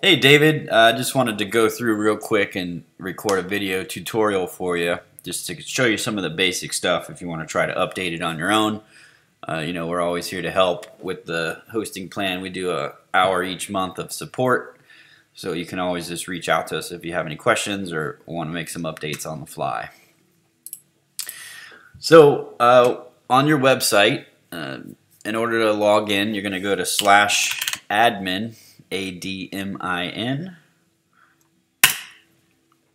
Hey David, I uh, just wanted to go through real quick and record a video tutorial for you just to show you some of the basic stuff if you want to try to update it on your own. Uh, you know, we're always here to help with the hosting plan. We do a hour each month of support, so you can always just reach out to us if you have any questions or want to make some updates on the fly. So, uh, on your website, uh, in order to log in, you're going to go to slash admin a-D-M-I-N.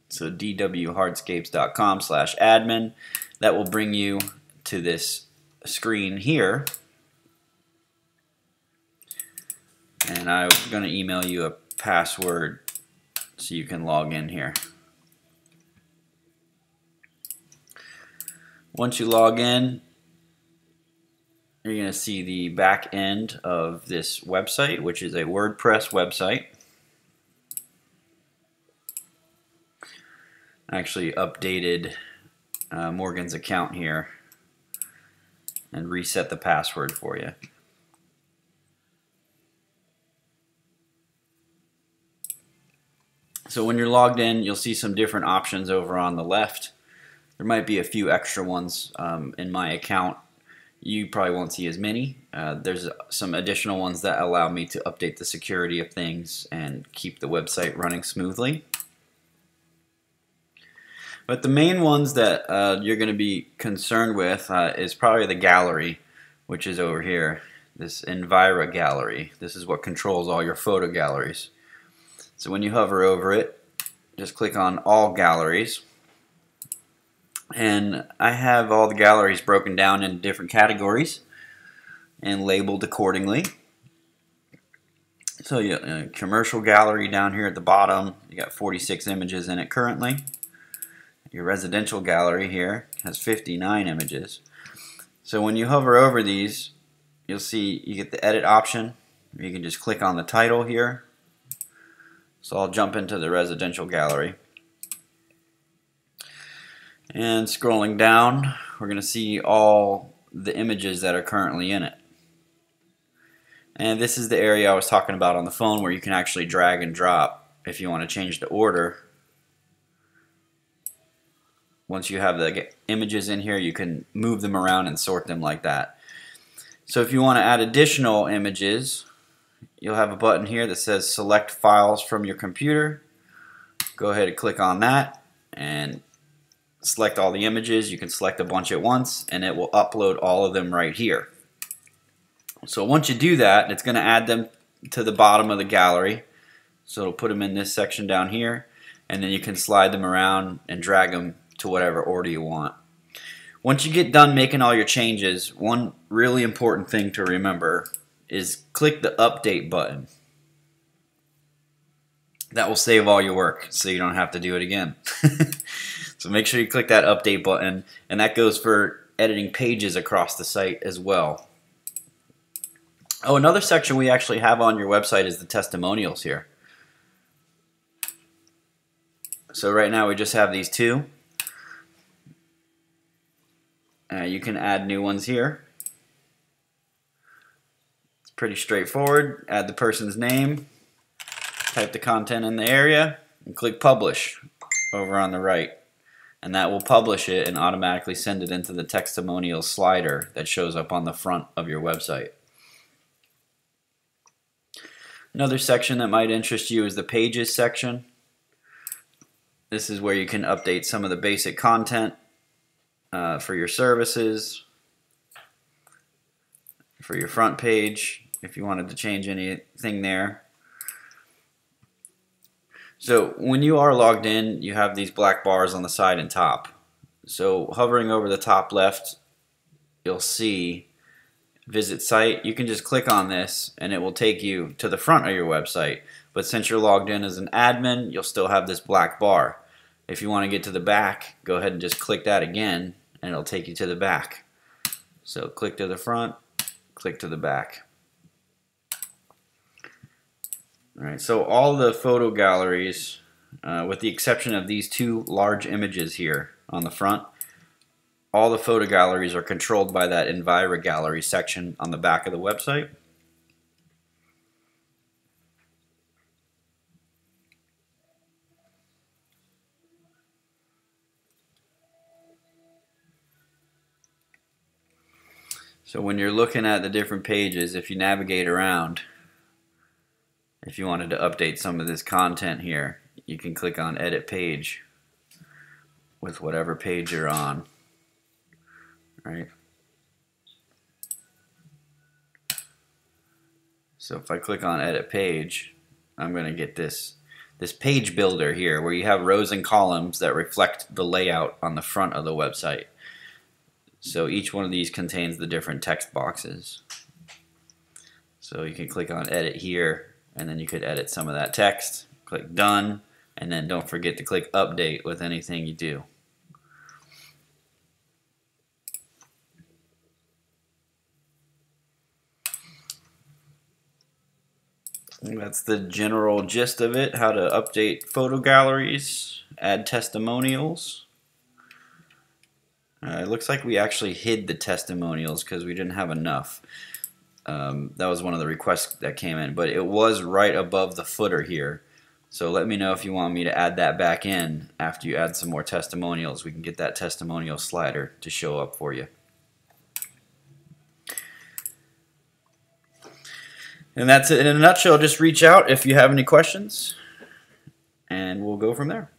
So dwhardscapes.com slash admin. That will bring you to this screen here. And I'm going to email you a password so you can log in here. Once you log in, you're going to see the back end of this website, which is a WordPress website. Actually updated uh, Morgan's account here and reset the password for you. So when you're logged in, you'll see some different options over on the left. There might be a few extra ones um, in my account you probably won't see as many. Uh, there's some additional ones that allow me to update the security of things and keep the website running smoothly. But the main ones that uh, you're going to be concerned with uh, is probably the gallery, which is over here. This Envira gallery. This is what controls all your photo galleries. So when you hover over it, just click on all galleries and I have all the galleries broken down in different categories and labeled accordingly. So you uh, commercial gallery down here at the bottom, you got 46 images in it currently. Your residential gallery here has 59 images. So when you hover over these, you'll see you get the edit option. You can just click on the title here. So I'll jump into the residential gallery. And scrolling down, we're going to see all the images that are currently in it. And this is the area I was talking about on the phone where you can actually drag and drop if you want to change the order. Once you have the images in here, you can move them around and sort them like that. So if you want to add additional images, you'll have a button here that says select files from your computer. Go ahead and click on that and select all the images. You can select a bunch at once and it will upload all of them right here. So once you do that, it's going to add them to the bottom of the gallery. So it'll put them in this section down here and then you can slide them around and drag them to whatever order you want. Once you get done making all your changes, one really important thing to remember is click the update button. That will save all your work so you don't have to do it again. So make sure you click that update button, and that goes for editing pages across the site as well. Oh, another section we actually have on your website is the testimonials here. So right now we just have these two. Uh, you can add new ones here. It's pretty straightforward. Add the person's name, type the content in the area, and click publish over on the right and that will publish it and automatically send it into the testimonial slider that shows up on the front of your website. Another section that might interest you is the pages section. This is where you can update some of the basic content uh, for your services, for your front page, if you wanted to change anything there. So when you are logged in, you have these black bars on the side and top. So hovering over the top left, you'll see visit site. You can just click on this and it will take you to the front of your website. But since you're logged in as an admin, you'll still have this black bar. If you want to get to the back, go ahead and just click that again and it'll take you to the back. So click to the front, click to the back. All right, so all the photo galleries, uh, with the exception of these two large images here on the front, all the photo galleries are controlled by that Envira Gallery section on the back of the website. So when you're looking at the different pages, if you navigate around, if you wanted to update some of this content here, you can click on edit page with whatever page you're on. Right? So if I click on edit page, I'm going to get this this page builder here where you have rows and columns that reflect the layout on the front of the website. So each one of these contains the different text boxes. So you can click on edit here and then you could edit some of that text. Click done and then don't forget to click update with anything you do. That's the general gist of it, how to update photo galleries, add testimonials. Uh, it looks like we actually hid the testimonials because we didn't have enough. Um, that was one of the requests that came in, but it was right above the footer here. So let me know if you want me to add that back in after you add some more testimonials. We can get that testimonial slider to show up for you. And that's it in a nutshell. Just reach out if you have any questions, and we'll go from there.